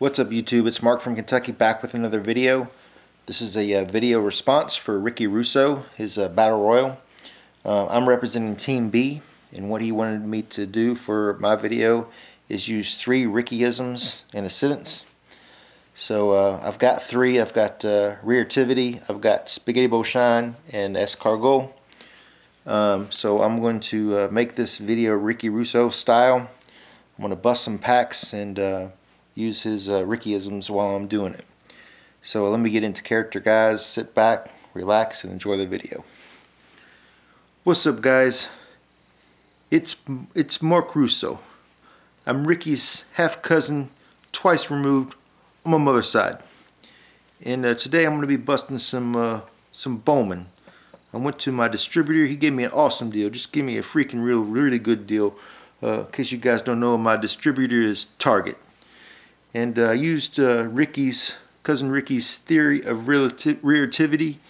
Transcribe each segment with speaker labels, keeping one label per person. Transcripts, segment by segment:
Speaker 1: What's up YouTube? It's Mark from Kentucky back with another video. This is a uh, video response for Ricky Russo, his uh, Battle Royal. Uh, I'm representing Team B and what he wanted me to do for my video is use three Rickyisms in a sentence. So uh, I've got three. I've got uh, Reartivity, I've got Spaghetti Bowl Shine, and Escargot. Um, so I'm going to make this video Ricky Russo style. I'm going to bust some packs and use his uh, Rickyisms while I'm doing it. So let me get into character guys, sit back, relax and enjoy the video. What's up guys? It's, it's Mark Russo. I'm Ricky's half cousin, twice removed on my mother's side. And uh, today I'm going to be busting some uh, some Bowman. I went to my distributor. He gave me an awesome deal. Just give me a freaking real, really good deal. Uh, in case you guys don't know, my distributor is Target and I uh, used uh, Ricky's cousin Ricky's theory of relativity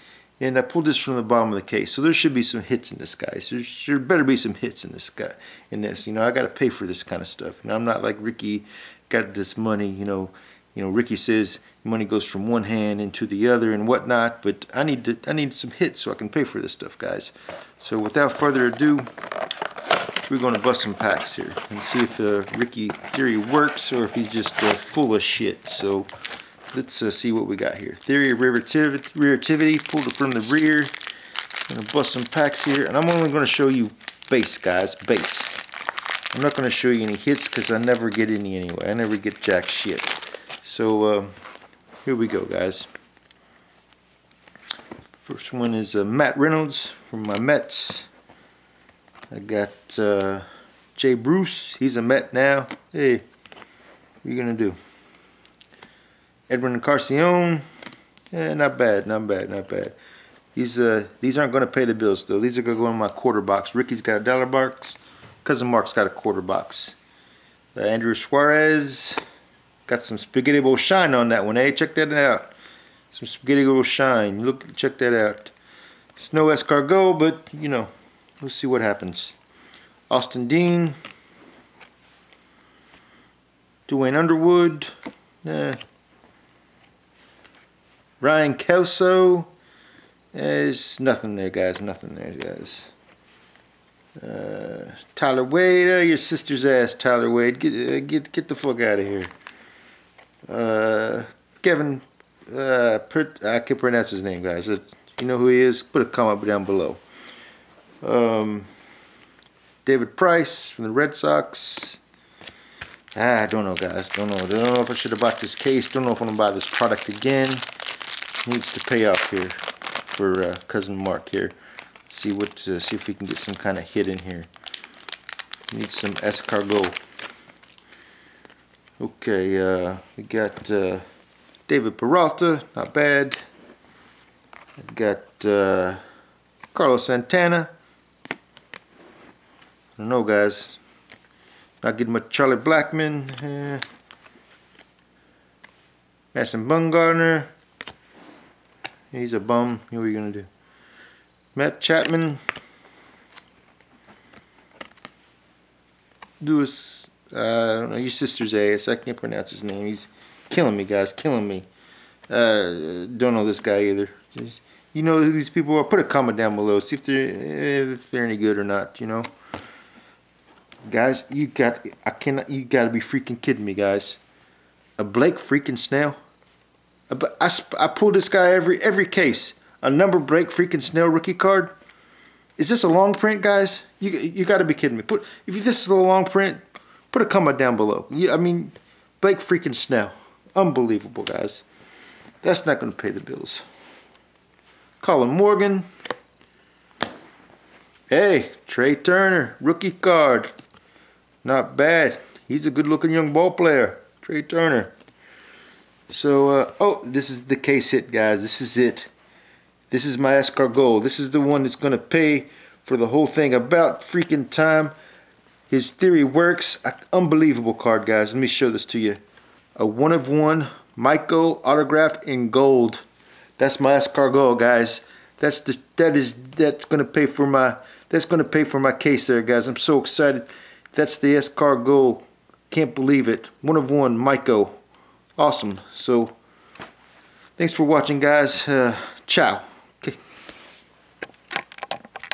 Speaker 1: and I pulled this from the bottom of the case. So there should be some hits in this guy so there better be some hits in this guy in this. You know I got to pay for this kind of stuff and I'm not like Ricky got this money you know you know Ricky says money goes from one hand into the other and whatnot but I need to I need some hits so I can pay for this stuff guys. So without further ado we're going to bust some packs here and see if the Ricky theory works or if he's just uh, full of shit. So let's uh, see what we got here. Theory of reartivity, pulled it from the rear. Going to bust some packs here and I'm only going to show you base guys, base. I'm not going to show you any hits because I never get any anyway. I never get jack shit. So uh, here we go guys. First one is uh, Matt Reynolds from my Mets. I got uh, Jay Bruce. He's a Met now. Hey, what are you going to do? Edwin Encarnacion. Yeah, not bad, not bad, not bad. These uh, these aren't going to pay the bills though. These are going to go in my quarter box. Ricky's got a dollar box. Cousin Mark's got a quarter box. Uh, Andrew Suarez got some spaghetti bowl shine on that one. Hey, check that out. Some spaghetti bowl shine. Look, check that out. It's no escargot, but you know, Let's see what happens. Austin Dean. Duane Underwood. Nah. Ryan Kelso. There's nothing there, guys. Nothing there, guys. Uh, Tyler Wade. Oh, your sister's ass, Tyler Wade. Get uh, get get the fuck out of here. Uh, Kevin. Uh, I can't pronounce his name, guys. You know who he is? Put a comment down below. Um, David Price from the Red Sox. Ah, I don't know, guys. Don't know. Don't know if I should have bought this case. Don't know if I'm gonna buy this product again. Needs to pay off here for uh, cousin Mark here. See what. Uh, see if we can get some kind of hit in here. Need some escargot. Okay, uh, we got uh, David Peralta. Not bad. I got uh, Carlos Santana don't know, guys. Not getting much Charlie Blackmon Eh. Madison Bumgarner. He's a bum. What are you going to do? Matt Chapman. Lewis. Uh, I don't know. Your sister's ass. I can't pronounce his name. He's killing me, guys. Killing me. Uh, don't know this guy either. Just, you know these people are. Put a comment down below. See if they're, if they're any good or not, you know. Guys, you got I cannot you got to be freaking kidding me, guys. A Blake freaking Snell. I, I pull this guy every every case. A number Blake freaking Snell rookie card. Is this a long print, guys? You you got to be kidding me. Put if this is a long print, put a comment down below. Yeah, I mean, Blake freaking Snell. Unbelievable, guys. That's not going to pay the bills. Colin Morgan. Hey, Trea Turner, rookie card. Not bad. He's a good looking young ball player. Trea Turner. So, uh, oh, this is the case hit, guys. This is it. This is my escargot. This is the one that's going to pay for the whole thing about freaking time. His theory works. Unbelievable card, guys. Let me show this to you. A one of one Michael autographed in gold. That's my escargot, guys. That's the that is that's gonna pay for my that's gonna pay for my case there, guys. I'm so excited. That's the escargot. Can't believe it. One of one, MikeO. Awesome. So, thanks for watching, guys. Uh, ciao.